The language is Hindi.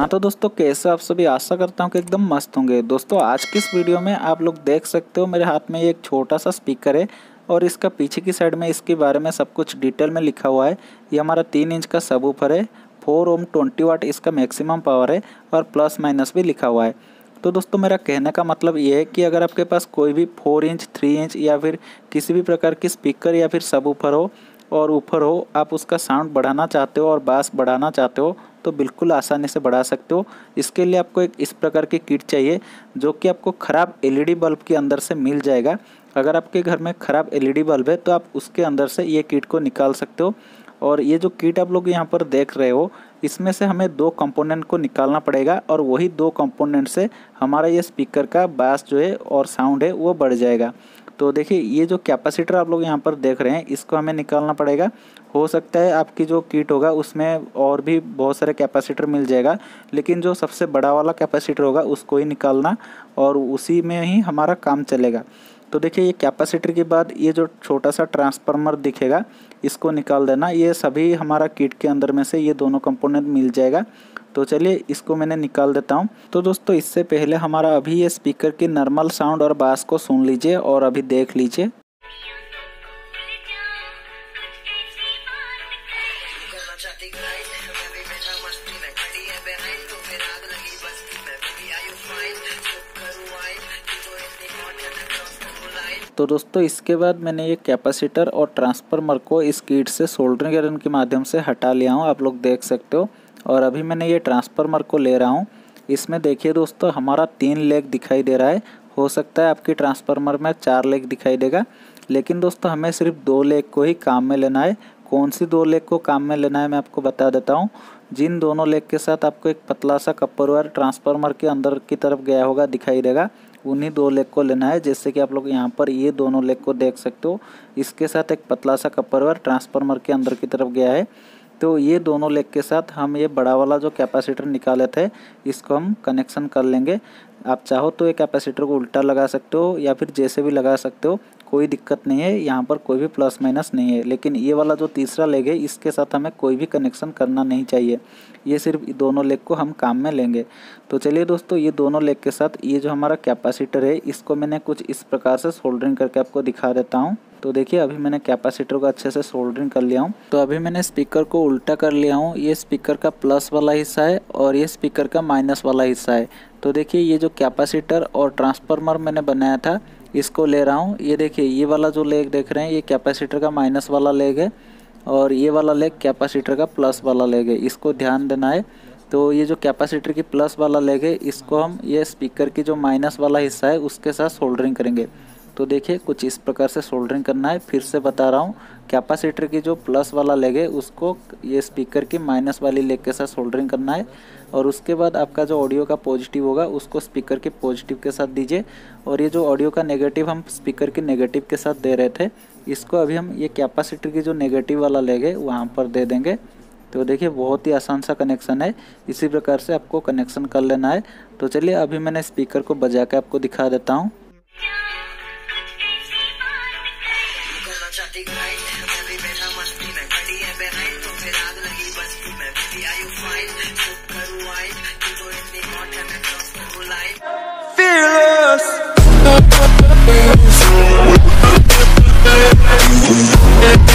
हाँ तो दोस्तों, कैसे आप सभी? आशा करता हूँ कि एकदम मस्त होंगे। दोस्तों, आज की इस वीडियो में आप लोग देख सकते हो, मेरे हाथ में ये एक छोटा सा स्पीकर है और इसका पीछे की साइड में इसके बारे में सब कुछ डिटेल में लिखा हुआ है। ये हमारा तीन इंच का सब ऊपर है फोर ओम ट्वेंटी वाट इसका मैक्सिमम पावर है और प्लस माइनस भी लिखा हुआ है। तो दोस्तों, मेरा कहने का मतलब ये है कि अगर आपके पास कोई भी फोर इंच थ्री इंच या फिर किसी भी प्रकार की स्पीकर या फिर सब ऊपर हो और ऊपर हो, आप उसका साउंड बढ़ाना चाहते हो और बास बढ़ाना चाहते हो तो बिल्कुल आसानी से बढ़ा सकते हो। इसके लिए आपको एक इस प्रकार की किट चाहिए, जो कि आपको ख़राब एलईडी बल्ब के अंदर से मिल जाएगा। अगर आपके घर में ख़राब एलईडी बल्ब है तो आप उसके अंदर से ये किट को निकाल सकते हो। और ये जो किट आप लोग यहाँ पर देख रहे हो, इसमें से हमें दो कंपोनेंट को निकालना पड़ेगा, और वही दो कंपोनेंट से हमारा ये स्पीकर का बास जो है और साउंड है, वो बढ़ जाएगा। तो देखिए, ये जो कैपेसिटर आप लोग यहाँ पर देख रहे हैं, इसको हमें निकालना पड़ेगा। हो सकता है आपकी जो किट होगा, उसमें और भी बहुत सारे कैपेसिटर मिल जाएगा, लेकिन जो सबसे बड़ा वाला कैपेसिटर होगा, उसको ही निकालना और उसी में ही हमारा काम चलेगा। तो देखिए, ये कैपेसिटर के बाद ये जो छोटा सा ट्रांसफार्मर दिखेगा, इसको निकाल देना। ये सभी हमारा किट के अंदर में से ये दोनों कंपोनेंट मिल जाएगा। तो चलिए इसको मैंने निकाल देता हूँ। तो दोस्तों, इससे पहले हमारा अभी ये स्पीकर की नॉर्मल साउंड और बास को सुन लीजिए और अभी देख लीजिए। तो दोस्तों, इसके बाद मैंने ये कैपेसिटर और ट्रांसफार्मर को इस किट से सोल्डरिंग आयरन के माध्यम से हटा लिया हूँ। आप लोग देख सकते हो। और अभी मैंने ये ट्रांसफार्मर को ले रहा हूँ। इसमें देखिए दोस्तों, हमारा तीन लेग दिखाई दे रहा है। हो सकता है आपकी ट्रांसफार्मर में चार लेग दिखाई देगा। लेकिन दोस्तों, हमें सिर्फ़ दो लेग को ही काम में लेना है। कौन सी दो लेग को काम में लेना है, मैं आपको बता देता हूँ। जिन दोनों लेग के साथ आपको एक पतला सा कपर वायर ट्रांसफार्मर के अंदर की तरफ़ गया होगा, दिखाई देगा, उन्हीं दो लेग को लेना है। जैसे कि आप लोग यहाँ पर ये दोनों लेग को देख सकते हो। इसके साथ एक पतला सा कपर वायर ट्रांसफार्मर के अंदर की तरफ़ गया है। तो ये दोनों लेग के साथ हम ये बड़ा वाला जो कैपेसिटर निकाले थे, इसको हम कनेक्शन कर लेंगे। आप चाहो तो ये कैपेसिटर को उल्टा लगा सकते हो या फिर जैसे भी लगा सकते हो, कोई दिक्कत नहीं है। यहाँ पर कोई भी प्लस माइनस नहीं है। लेकिन ये वाला जो तीसरा लेग है, इसके साथ हमें कोई भी कनेक्शन करना नहीं चाहिए। ये सिर्फ़ दोनों लेग को हम काम में लेंगे। तो चलिए दोस्तों, ये दोनों लेग के साथ ये जो हमारा कैपेसिटर है, इसको मैंने कुछ इस प्रकार से सोल्डरिंग करके आपको दिखा देता हूँ। तो देखिए, अभी मैंने कैपेसिटर को अच्छे से सोल्डरिंग कर लिया हूँ। तो अभी मैंने स्पीकर को उल्टा कर लिया हूँ। ये स्पीकर का प्लस वाला हिस्सा है और ये स्पीकर का माइनस वाला हिस्सा है। तो देखिए, ये जो कैपेसिटर और ट्रांसफार्मर मैंने बनाया था, इसको ले रहा हूँ। ये देखिए, ये वाला जो लेग देख रहे हैं, ये कैपेसिटर का माइनस वाला लेग है। और ये वाला लेग कैपेसिटर का प्लस वाला लेग है। इसको ध्यान देना है। तो ये जो कैपेसिटर की प्लस वाला लेग है, इसको हम ये स्पीकर की जो माइनस वाला हिस्सा है, उसके साथ सोल्डरिंग करेंगे। तो देखिए, कुछ इस प्रकार से सोल्डरिंग करना है। फिर से बता रहा हूँ कैपेसिटर की जो प्लस वाला लेग है, उसको ये स्पीकर की माइनस वाली लेग के साथ सोल्डरिंग करना है। और उसके बाद आपका जो ऑडियो का पॉजिटिव होगा, उसको स्पीकर के पॉजिटिव के साथ दीजिए। और ये जो ऑडियो का नेगेटिव हम स्पीकर के नेगेटिव के साथ दे रहे थे इसको अभी हम ये कैपेसिटर की जो नेगेटिव वाला लेग वहाँ पर दे देंगे। तो देखिए, बहुत ही आसान सा कनेक्शन है। इसी प्रकार से आपको कनेक्शन कर लेना है। तो चलिए, अभी मैंने स्पीकर को बजा के आपको दिखा देता हूँ। Fearless. Thank you.